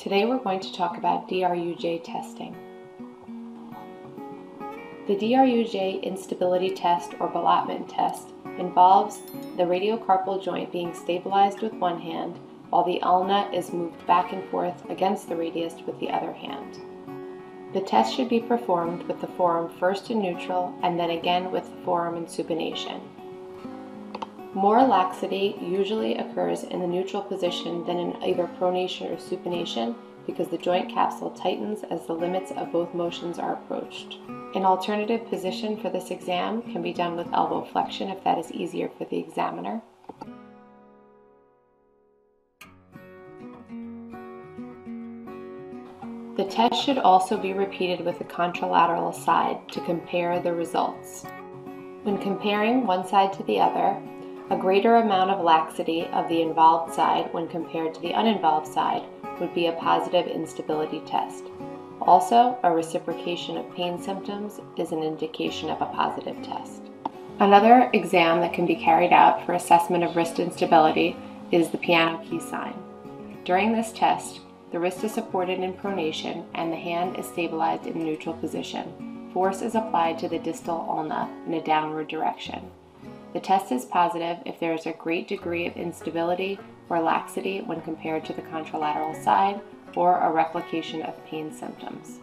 Today we're going to talk about DRUJ testing. The DRUJ instability test or Ballottement test involves the radiocarpal joint being stabilized with one hand while the ulna is moved back and forth against the radius with the other hand. The test should be performed with the forearm first in neutral and then again with the forearm in supination. More laxity usually occurs in the neutral position than in either pronation or supination because the joint capsule tightens as the limits of both motions are approached. An alternative position for this exam can be done with elbow flexion if that is easier for the examiner. The test should also be repeated with the contralateral side to compare the results. When comparing one side to the other, a greater amount of laxity of the involved side when compared to the uninvolved side would be a positive instability test. Also, a reciprocation of pain symptoms is an indication of a positive test. Another exam that can be carried out for assessment of wrist instability is the piano key sign. During this test, the wrist is supported in pronation and the hand is stabilized in neutral position. Force is applied to the distal ulna in a downward direction. The test is positive if there is a great degree of instability or laxity when compared to the contralateral side or a replication of pain symptoms.